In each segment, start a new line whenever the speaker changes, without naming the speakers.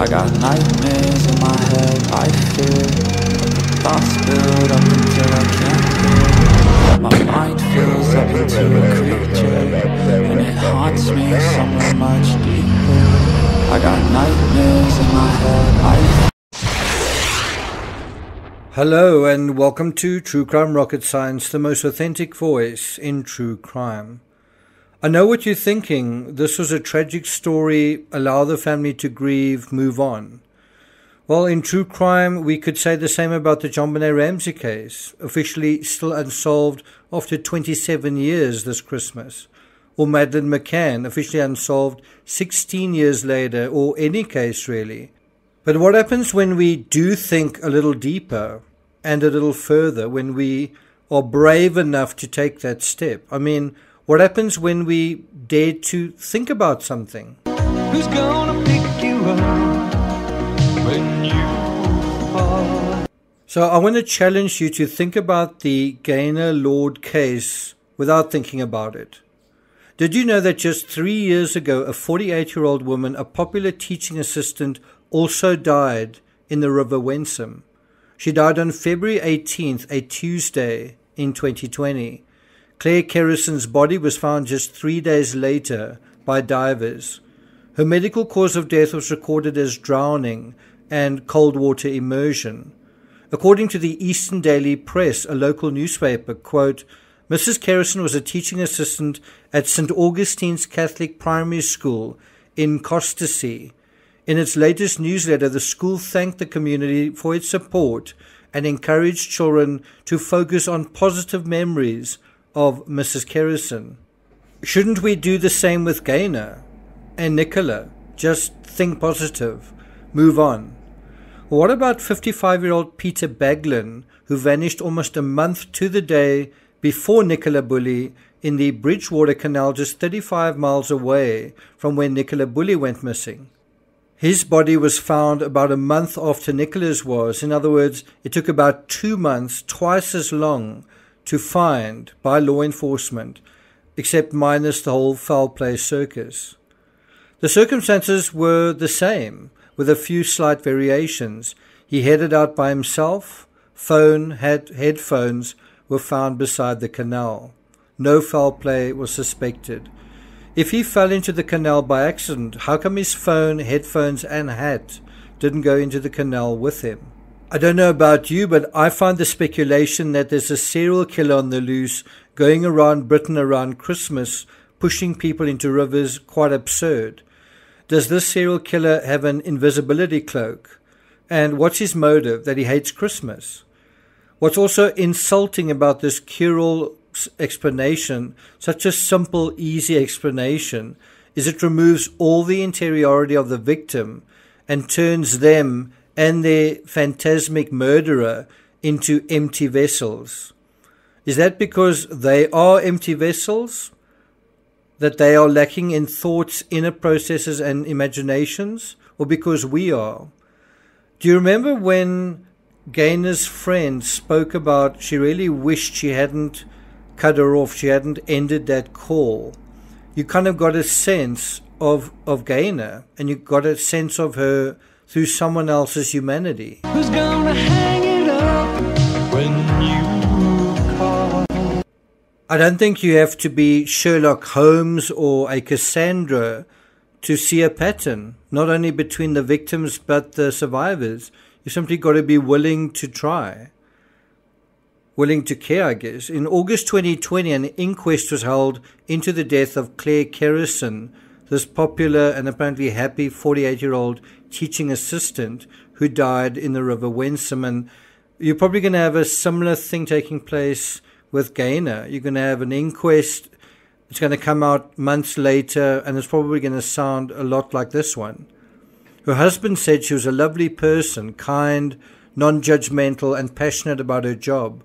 I got nightmares in my head, I fear Thoughts build up until I can't hear. My mind fills up into a creature And it haunts me somewhere much deeper. I got nightmares in my head, I
Hello and welcome to True Crime Rocket Science, the most authentic voice in true crime. I know what you're thinking. This was a tragic story. Allow the family to grieve, move on. Well, in true crime, we could say the same about the John JonBenét Ramsey case, officially still unsolved after 27 years this Christmas. Or Madeleine McCann, officially unsolved 16 years later, or any case really. But what happens when we do think a little deeper? and a little further when we are brave enough to take that step. I mean, what happens when we dare to think about something? Who's gonna pick you up when you fall? So I want to challenge you to think about the Gaynor Lord case without thinking about it. Did you know that just three years ago, a 48 year old woman, a popular teaching assistant, also died in the River Wensum? She died on February 18th, a Tuesday in 2020. Claire Kerrison's body was found just three days later by divers. Her medical cause of death was recorded as drowning and cold water immersion. According to the Eastern Daily Press, a local newspaper, quote, Mrs. Kerrison was a teaching assistant at St. Augustine's Catholic Primary School in Costessey in its latest newsletter, the school thanked the community for its support and encouraged children to focus on positive memories of Mrs. Kerrison. Shouldn't we do the same with Gaynor and Nicola? Just think positive, move on. What about 55 year old Peter Baglin, who vanished almost a month to the day before Nicola Bulley in the Bridgewater Canal just 35 miles away from where Nicola Bulley went missing? His body was found about a month after Nicola's was. In other words, it took about two months, twice as long, to find by law enforcement, except minus the whole foul play circus. The circumstances were the same, with a few slight variations. He headed out by himself. Phone, had headphones were found beside the canal. No foul play was suspected. If he fell into the canal by accident, how come his phone, headphones, and hat didn't go into the canal with him? I don't know about you, but I find the speculation that there's a serial killer on the loose going around Britain around Christmas, pushing people into rivers quite absurd. Does this serial killer have an invisibility cloak? And what's his motive? That he hates Christmas? What's also insulting about this cure explanation, such a simple, easy explanation, is it removes all the interiority of the victim and turns them and their phantasmic murderer into empty vessels. Is that because they are empty vessels? That they are lacking in thoughts, inner processes, and imaginations? Or because we are? Do you remember when Gaynor's friend spoke about she really wished she hadn't cut her off, she hadn't ended that call, you kind of got a sense of, of Gaynor and you got a sense of her through someone else's humanity. Who's gonna hang it up when you call? I don't think you have to be Sherlock Holmes or a Cassandra to see a pattern, not only between the victims but the survivors. You simply got to be willing to try willing to care, I guess. In August 2020, an inquest was held into the death of Claire Kerrison, this popular and apparently happy 48 year old teaching assistant who died in the River Wensum. And you're probably going to have a similar thing taking place with Gaynor. You're going to have an inquest. It's going to come out months later, and it's probably going to sound a lot like this one. Her husband said she was a lovely person, kind, non judgmental, and passionate about her job.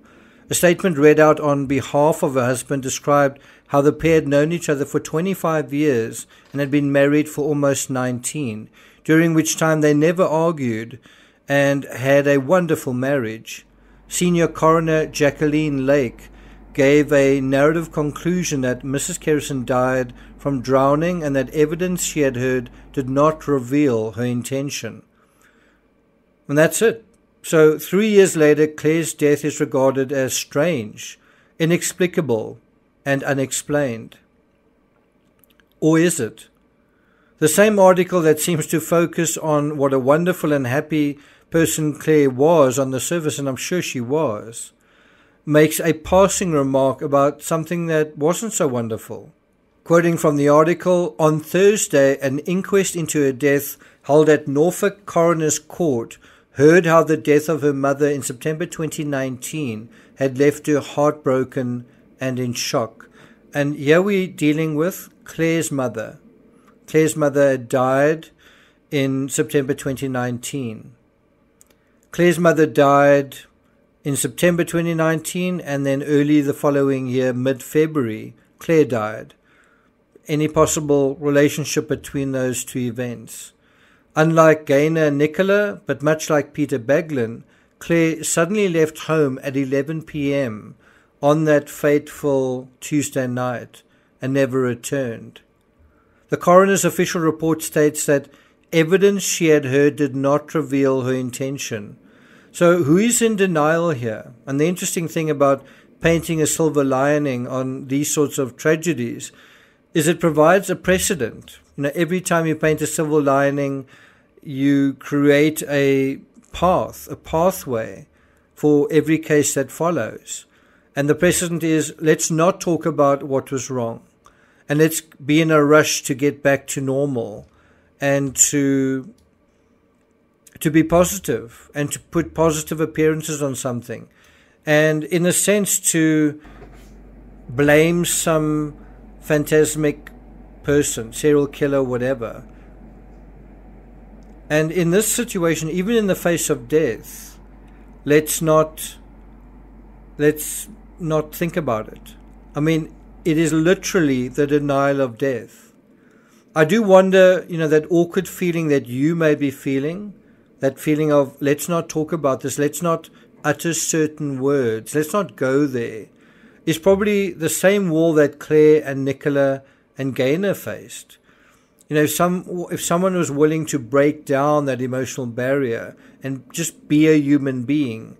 A statement read out on behalf of her husband described how the pair had known each other for 25 years and had been married for almost 19, during which time they never argued and had a wonderful marriage. Senior coroner Jacqueline Lake gave a narrative conclusion that Mrs. Kerrison died from drowning and that evidence she had heard did not reveal her intention. And that's it. So, three years later, Claire's death is regarded as strange, inexplicable, and unexplained. Or is it? The same article that seems to focus on what a wonderful and happy person Claire was on the surface, and I'm sure she was, makes a passing remark about something that wasn't so wonderful. Quoting from the article, on Thursday, an inquest into her death held at Norfolk Coroner's Court heard how the death of her mother in September 2019 had left her heartbroken and in shock. And here we're dealing with Claire's mother. Claire's mother died in September 2019. Claire's mother died in September 2019, and then early the following year, mid February, Claire died. Any possible relationship between those two events? Unlike Gaynor and Nicola, but much like Peter Beglin, Claire suddenly left home at 11 p.m. on that fateful Tuesday night and never returned. The coroner's official report states that evidence she had heard did not reveal her intention. So, who is in denial here? And the interesting thing about painting a silver lining on these sorts of tragedies is it provides a precedent. You know, every time you paint a silver lining, you create a path, a pathway for every case that follows. And the precedent is let's not talk about what was wrong. And let's be in a rush to get back to normal and to to be positive and to put positive appearances on something. And in a sense to blame some phantasmic person, serial killer, whatever, and in this situation, even in the face of death, let's not let's not think about it. I mean, it is literally the denial of death. I do wonder, you know, that awkward feeling that you may be feeling, that feeling of let's not talk about this, let's not utter certain words, let's not go there, is probably the same wall that Claire and Nicola and Gaynor faced you know, some if someone was willing to break down that emotional barrier and just be a human being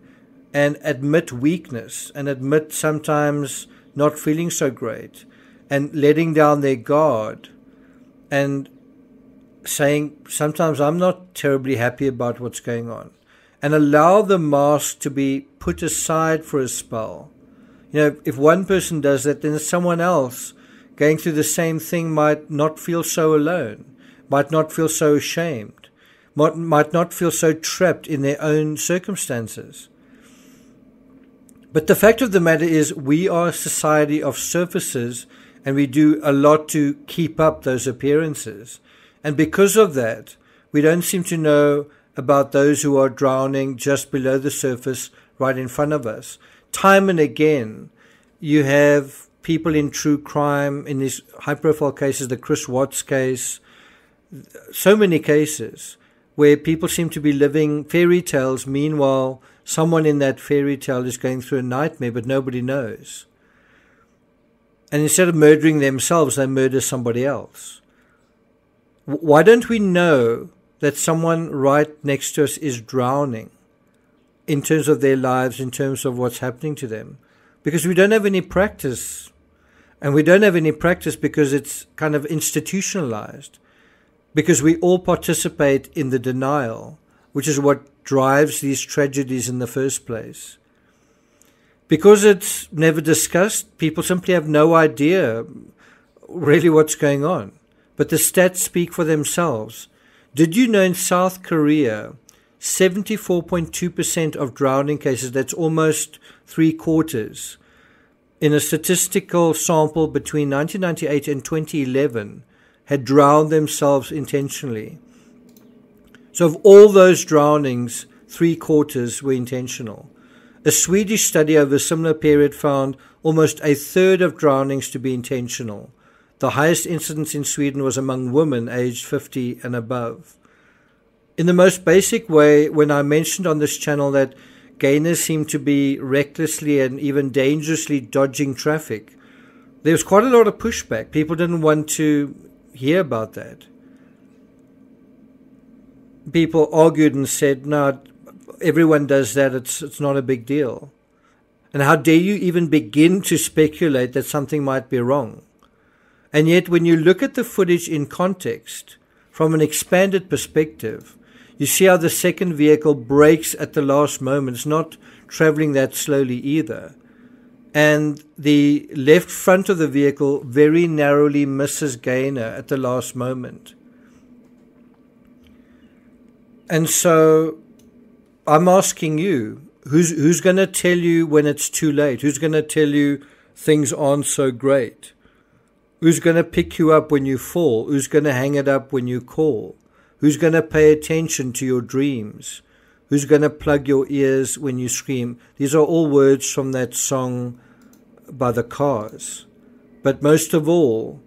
and admit weakness and admit sometimes not feeling so great and letting down their guard and saying sometimes I'm not terribly happy about what's going on and allow the mask to be put aside for a spell. You know, if one person does that, then someone else going through the same thing might not feel so alone, might not feel so ashamed, might, might not feel so trapped in their own circumstances. But the fact of the matter is, we are a society of surfaces and we do a lot to keep up those appearances. And because of that, we don't seem to know about those who are drowning just below the surface right in front of us. Time and again, you have people in true crime, in these high profile cases, the Chris Watts case, so many cases where people seem to be living fairy tales. Meanwhile, someone in that fairy tale is going through a nightmare, but nobody knows. And instead of murdering themselves, they murder somebody else. Why don't we know that someone right next to us is drowning in terms of their lives, in terms of what's happening to them? Because we don't have any practice and we don't have any practice because it's kind of institutionalized, because we all participate in the denial, which is what drives these tragedies in the first place. Because it's never discussed, people simply have no idea really what's going on. But the stats speak for themselves. Did you know in South Korea, 74.2% of drowning cases, that's almost three quarters, in a statistical sample between 1998 and 2011 had drowned themselves intentionally. So, of all those drownings, three quarters were intentional. A Swedish study over a similar period found almost a third of drownings to be intentional. The highest incidence in Sweden was among women aged 50 and above. In the most basic way, when I mentioned on this channel that Gaynor's seem to be recklessly and even dangerously dodging traffic. There was quite a lot of pushback. People didn't want to hear about that. People argued and said, no, everyone does that, it's, it's not a big deal. And how dare you even begin to speculate that something might be wrong? And yet, when you look at the footage in context, from an expanded perspective, you see how the second vehicle brakes at the last moment. It's not traveling that slowly either. And the left front of the vehicle very narrowly misses Gaynor at the last moment. And so I'm asking you, who's who's going to tell you when it's too late? Who's going to tell you things aren't so great? Who's going to pick you up when you fall? Who's going to hang it up when you call? Who's going to pay attention to your dreams? Who's going to plug your ears when you scream? These are all words from that song by the Cars. But most of all,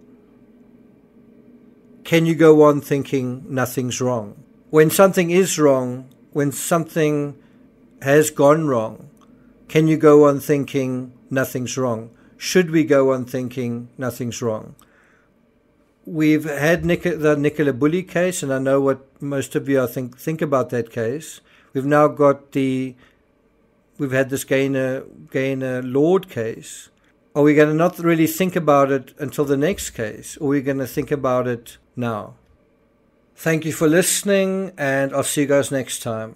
can you go on thinking nothing's wrong? When something is wrong, when something has gone wrong, can you go on thinking nothing's wrong? should we go on thinking nothing's wrong? We've had the Nicola Bulley case, and I know what most of you I think think about that case. We've now got the we've had this Gaynor Gaynor Lord case. Are we going to not really think about it until the next case, or are we going to think about it now? Thank you for listening, and I'll see you guys next time.